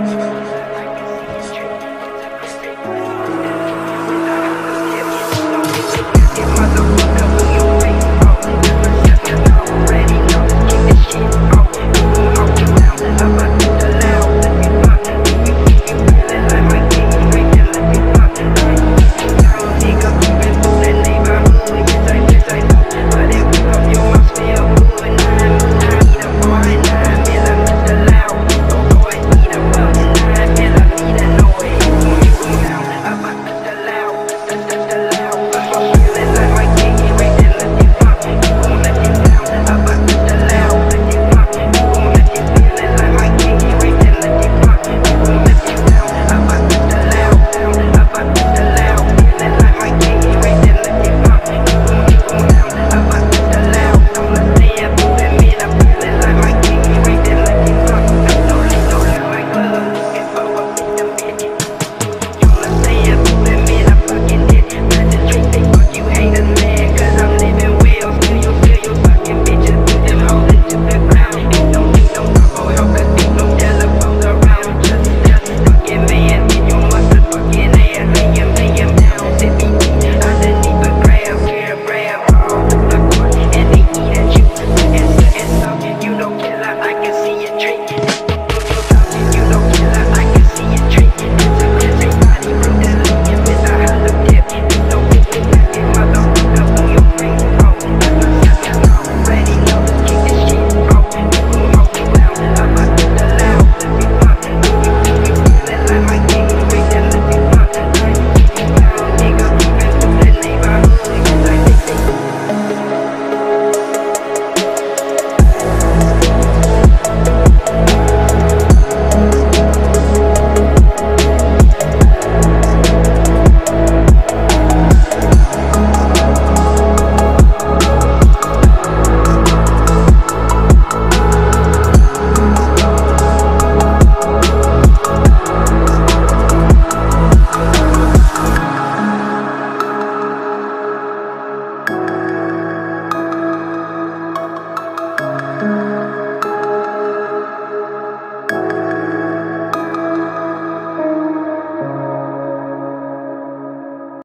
何?